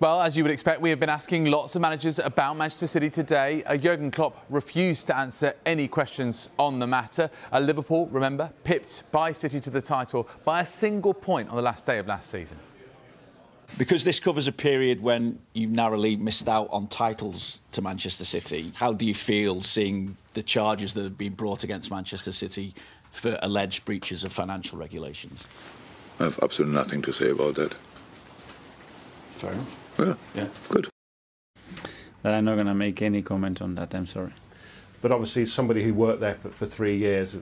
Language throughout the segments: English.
Well, as you would expect, we have been asking lots of managers about Manchester City today. Uh, Jurgen Klopp refused to answer any questions on the matter. Uh, Liverpool, remember, pipped by City to the title by a single point on the last day of last season. Because this covers a period when you narrowly missed out on titles to Manchester City, how do you feel seeing the charges that have been brought against Manchester City for alleged breaches of financial regulations? I have absolutely nothing to say about that. Fair enough. Yeah, Yeah. good. I'm not going to make any comment on that. I'm sorry. But obviously, somebody who worked there for, for three years,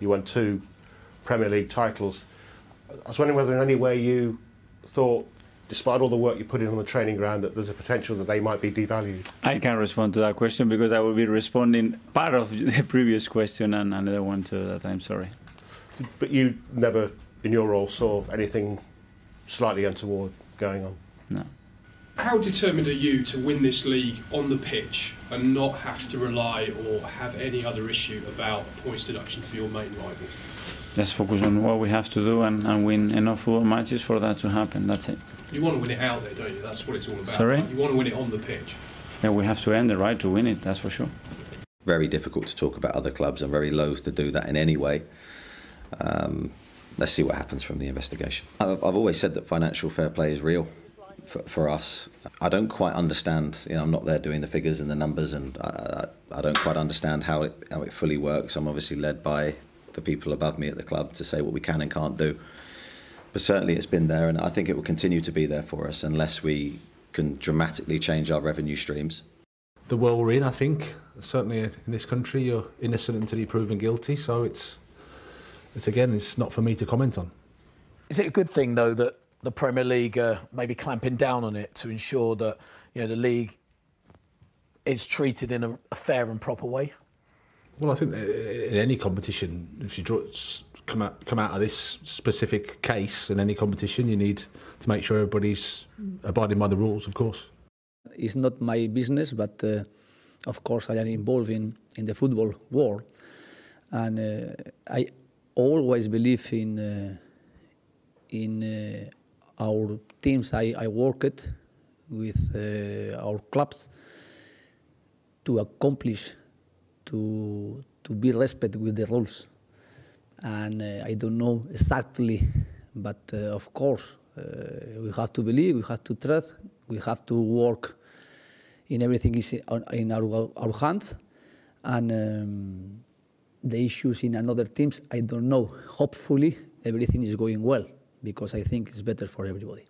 you won two Premier League titles. I was wondering whether in any way you thought, despite all the work you put in on the training ground, that there's a potential that they might be devalued. I can't respond to that question because I will be responding part of the previous question and another one to that. I'm sorry. But you never, in your role, saw anything slightly untoward going on. No. How determined are you to win this league on the pitch and not have to rely or have any other issue about points deduction for your main rival? Just focus on what we have to do and, and win enough football matches for that to happen. That's it. You want to win it out there, don't you? That's what it's all about. Sorry? You want to win it on the pitch. Yeah, we have to earn the right to win it. That's for sure. very difficult to talk about other clubs. I'm very loath to do that in any way. Um, let's see what happens from the investigation. I've, I've always said that financial fair play is real for, for us. I don't quite understand. You know, I'm not there doing the figures and the numbers, and I, I, I don't quite understand how it how it fully works. I'm obviously led by the people above me at the club to say what we can and can't do. But certainly, it's been there, and I think it will continue to be there for us unless we can dramatically change our revenue streams. the world we're in, I think. Certainly in this country, you're innocent until you're proven guilty. So it's, it's again, it's not for me to comment on. Is it a good thing though that the Premier League are maybe clamping down on it to ensure that you know the league is treated in a, a fair and proper way? Well, I think in any competition, if you draw, come out come out of this specific case in any competition, you need to make sure everybody's abiding by the rules, of course. It's not my business, but uh, of course I am involved in, in the football world, and uh, I always believe in uh, in uh, our teams. I, I worked with uh, our clubs to accomplish to to be respect with the rules, and uh, I don't know exactly, but uh, of course we have to believe, we have to trust, we have to work in everything is in- in our, our hands, and um, the issues in another teams I don't know. Hopefully everything is going well because I think it's better for everybody.